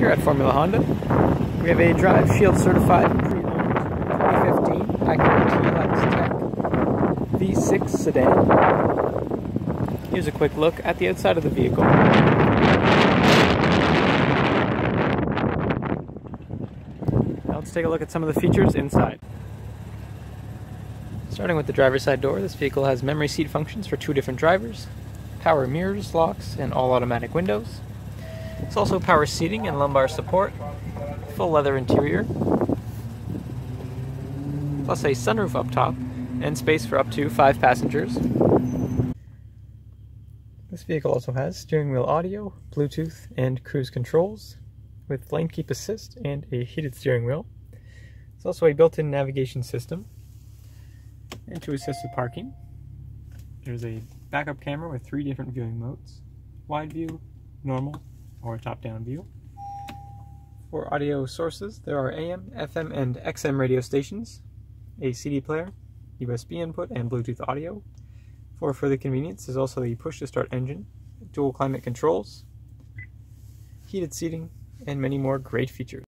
here at Formula Honda. We have a Drive Shield certified pre-owned 2015 Acura TLX Tech V6 sedan. Here's a quick look at the outside of the vehicle. Now let's take a look at some of the features inside. Starting with the driver's side door, this vehicle has memory seat functions for two different drivers, power mirrors, locks, and all automatic windows. It's also power seating and lumbar support, full leather interior, plus a sunroof up top, and space for up to five passengers. This vehicle also has steering wheel audio, Bluetooth, and cruise controls, with lane keep assist and a heated steering wheel. It's also a built-in navigation system, and to assist with parking, there's a backup camera with three different viewing modes, wide view, normal, or a top-down view. For audio sources, there are AM, FM, and XM radio stations, a CD player, USB input, and Bluetooth audio. For further convenience, there's also the push-to-start engine, dual climate controls, heated seating, and many more great features.